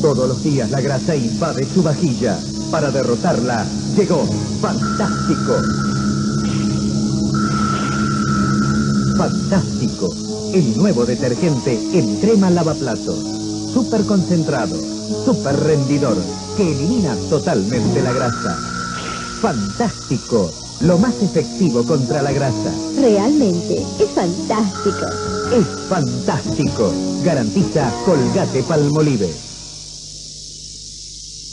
Todos los días la grasa invade su vajilla. Para derrotarla, llegó Fantástico. Fantástico, el nuevo detergente en crema lavaplatos. Súper concentrado, súper rendidor, que elimina totalmente la grasa. Fantástico, lo más efectivo contra la grasa. Realmente, es fantástico. Es fantástico. Garantiza Colgate Palmolive.